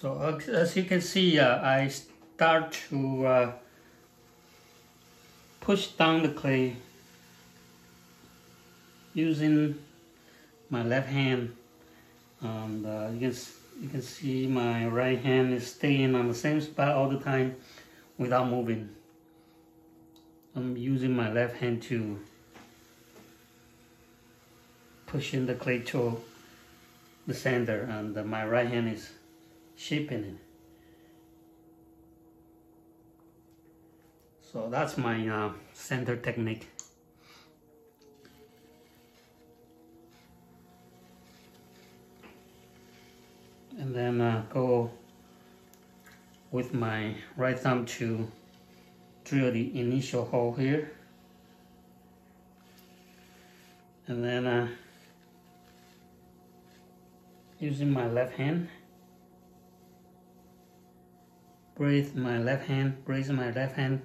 So as you can see, uh, I start to uh, push down the clay using my left hand and uh, you, can, you can see my right hand is staying on the same spot all the time without moving. I'm using my left hand to push in the clay to the center and my right hand is shaping it. So that's my uh, center technique. And then uh, go with my right thumb to drill the initial hole here. And then uh, using my left hand, brace my left hand, brace my left hand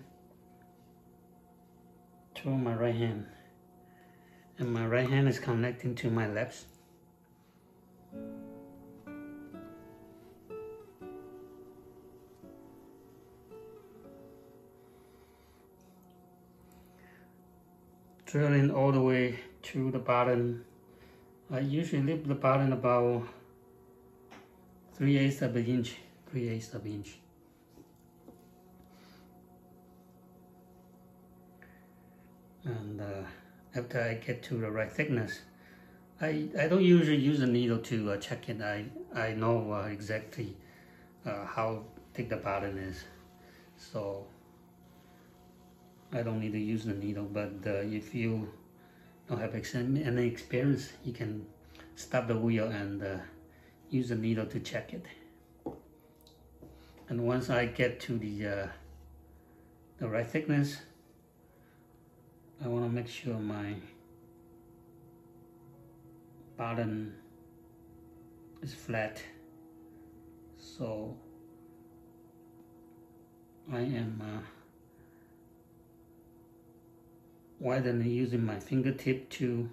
to my right hand. And my right hand is connecting to my left. drilling all the way to the bottom. I usually leave the bottom about 3 eighths of an inch, 3 eighths of an inch. And uh, after I get to the right thickness, I, I don't usually use a needle to uh, check it. I, I know uh, exactly uh, how thick the bottom is. So I don't need to use the needle, but uh, if you don't have any experience, you can stop the wheel and uh, use the needle to check it. And once I get to the, the right thickness, I want to make sure my bottom is flat. So I am uh, widen using my fingertip to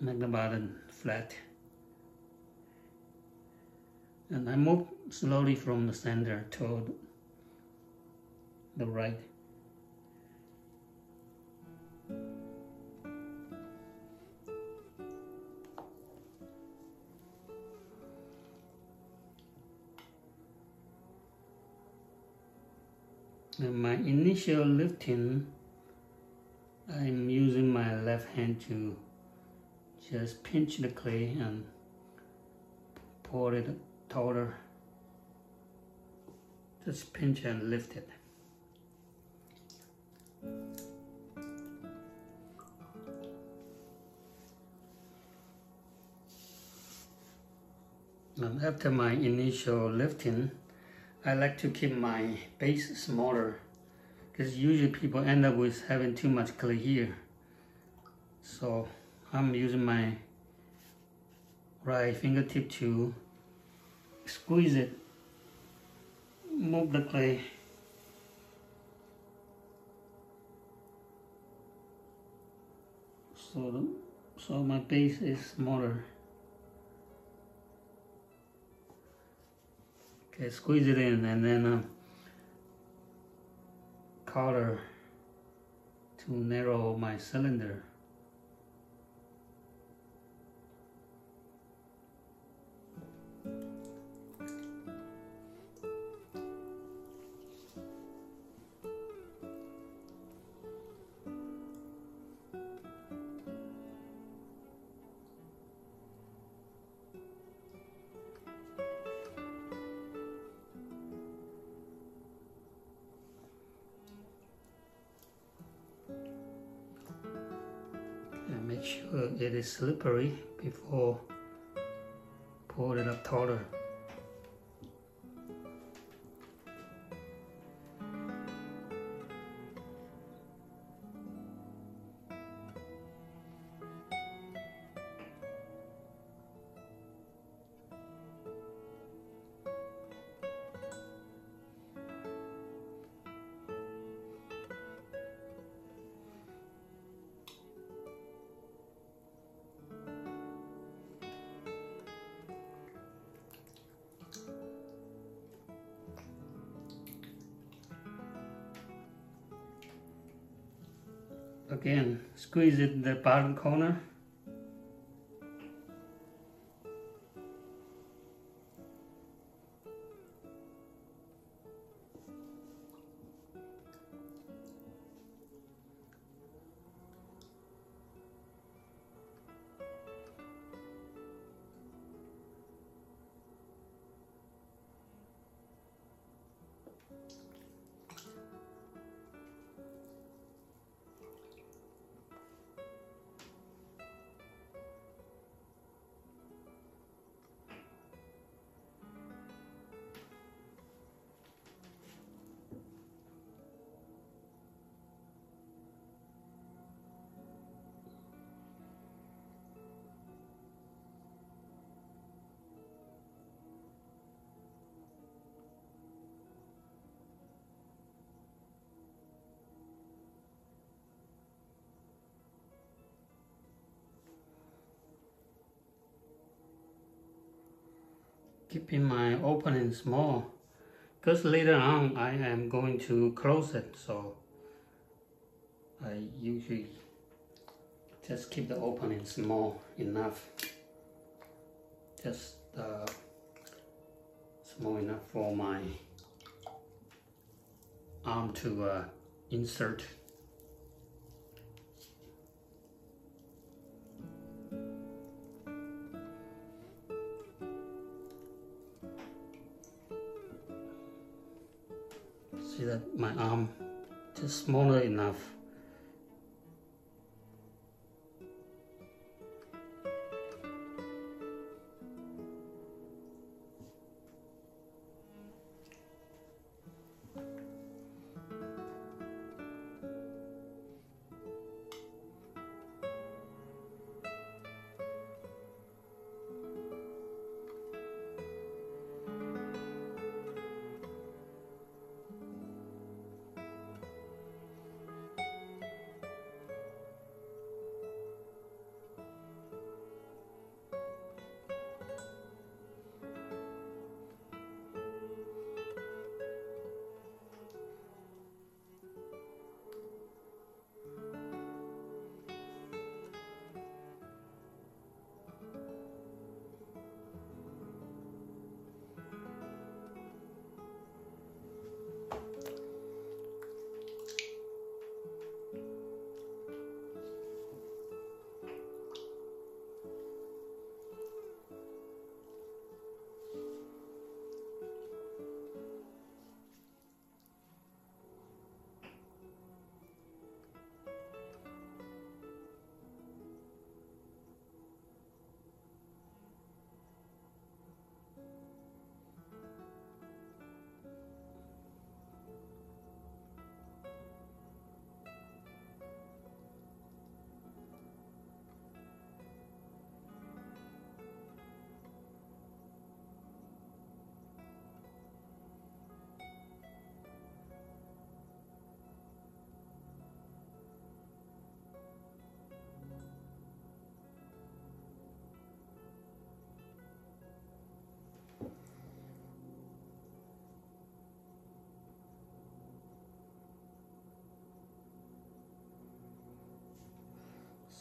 make the bottom flat and I move slowly from the center toward the right And my initial lifting, I'm using my left hand to just pinch the clay and pour it taller. Just pinch and lift it. And after my initial lifting, I like to keep my base smaller because usually people end up with having too much clay here. So I'm using my right fingertip to squeeze it, move the clay so, so my base is smaller. Okay, squeeze it in and then uh, collar to narrow my cylinder. Sure it is slippery before pour it up taller. Again squeeze it in the bottom corner keeping my opening small. Because later on I am going to close it so I usually just keep the opening small enough. Just uh, small enough for my arm to uh, insert smaller enough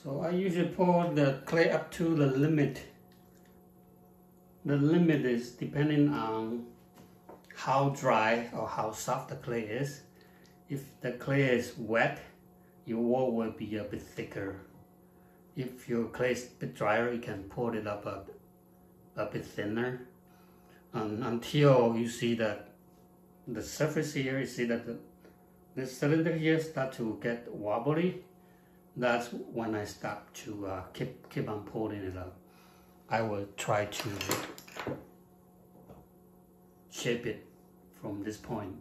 So I usually pour the clay up to the limit. The limit is depending on how dry or how soft the clay is. If the clay is wet, your wall will be a bit thicker. If your clay is a bit drier, you can pour it up a, a bit thinner. Until you see that the surface here, you see that the, the cylinder here start to get wobbly that's when I stop to uh, keep, keep on pulling it up. I will try to shape it from this point.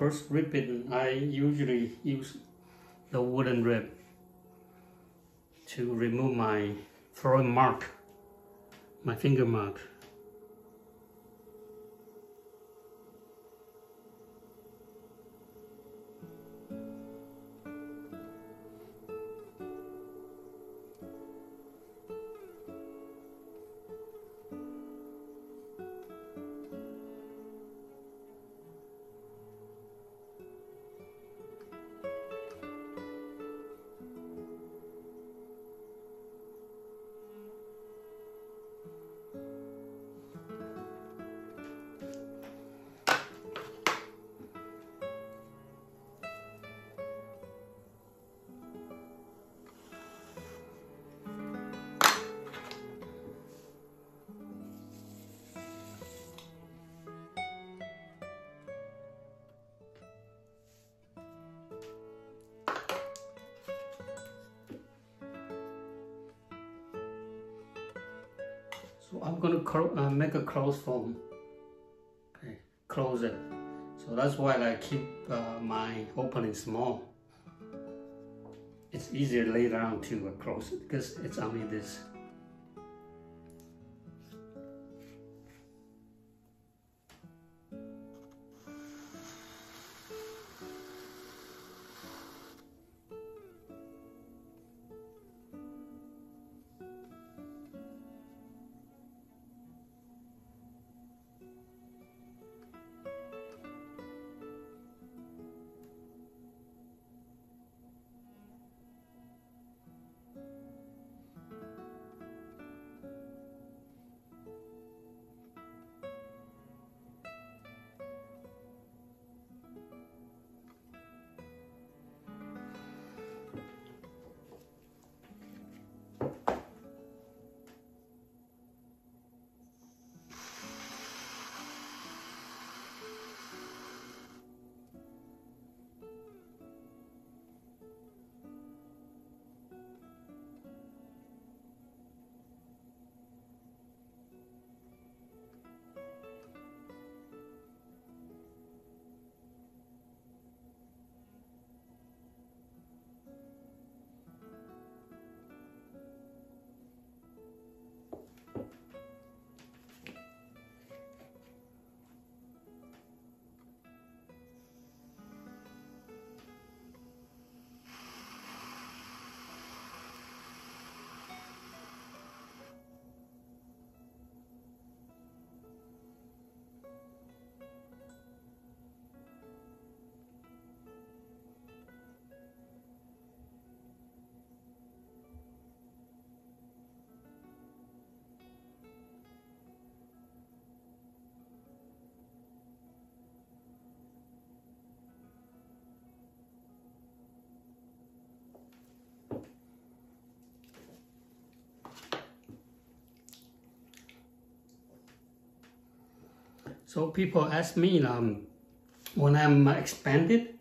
First ribbon, I usually use the wooden rib to remove my foreign mark, my finger mark. So I'm going to uh, make a close form. Okay, close it. So that's why I keep uh, my opening small. It's easier later on to close it because it's only this. So people ask me um, when I'm expanded,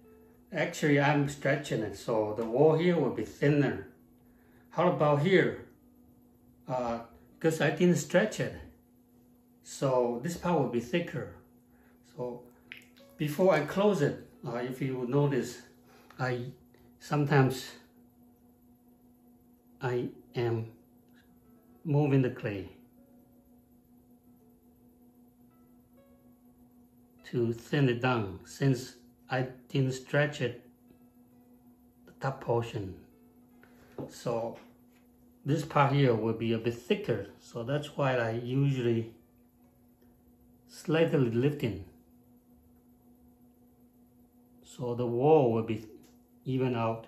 actually I'm stretching it, so the wall here will be thinner. How about here? Because uh, I didn't stretch it, so this part will be thicker. So before I close it, uh, if you notice, I sometimes I am moving the clay. To thin it down. Since I didn't stretch it the top portion. So this part here will be a bit thicker. So that's why I usually slightly lifting so the wall will be even out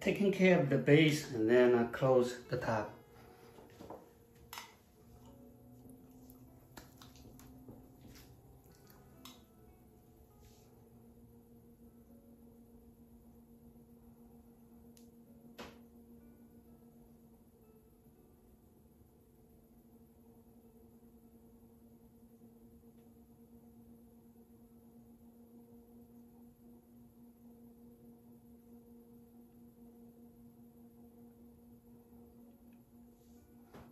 taking care of the base and then uh, close the top.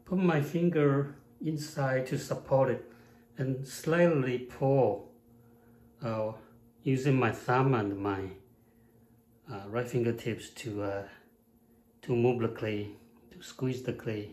Put my finger inside to support it and slightly pull uh, using my thumb and my uh, right fingertips to uh, to move the clay, to squeeze the clay.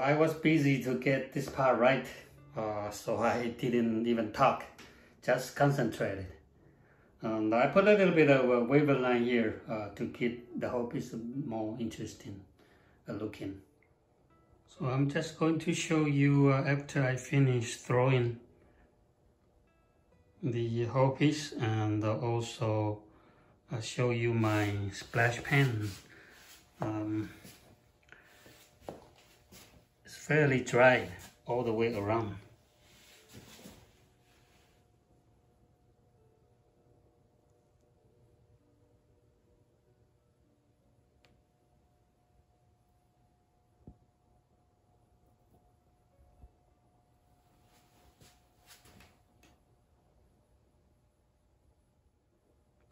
I was busy to get this part right, uh, so I didn't even talk, just concentrated. And I put a little bit of a waver line here uh, to keep the whole piece more interesting uh, looking. So I'm just going to show you uh, after I finish throwing the whole piece and also I'll show you my splash pan. Um, fairly dry all the way around.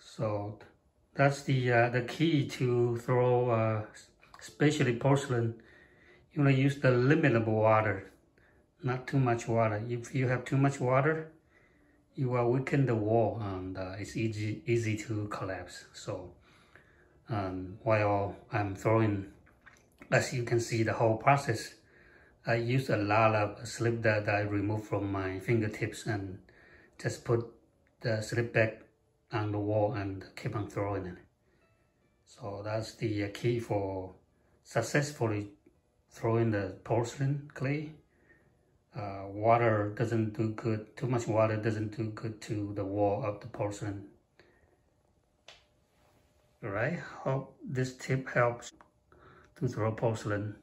So that's the uh, the key to throw, uh, especially porcelain. You want to use the limited water, not too much water. If you have too much water, you will weaken the wall and uh, it's easy easy to collapse. So um, while I'm throwing, as you can see the whole process, I use a lot of slip that I remove from my fingertips and just put the slip back on the wall and keep on throwing it. So that's the key for successfully throwing the porcelain clay. Uh, water doesn't do good, too much water doesn't do good to the wall of the porcelain. Alright, hope this tip helps to throw porcelain